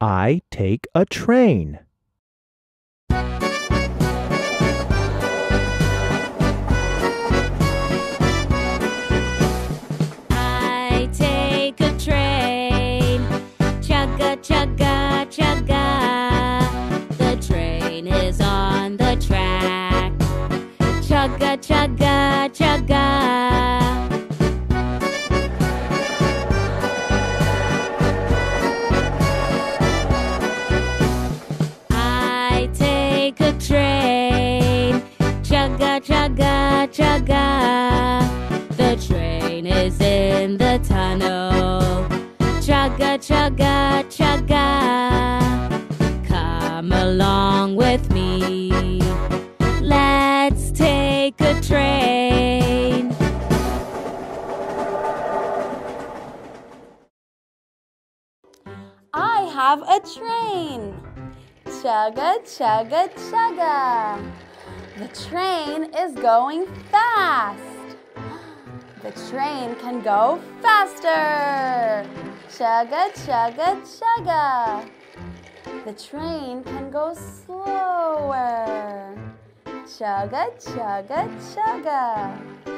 I take a train. I take a train. Chugga, chugga, chugga. The train is on the track. Chugga, chugga, chugga. Take a train. Chugga, chugga, chugga. The train is in the tunnel. Chugga, chugga, chugga. Come along with me. Let's take a train. I have a train. Chugga, chugga, chugga. The train is going fast. The train can go faster. Chugga, chugga, chugga. The train can go slower. Chugga, chugga, chugga.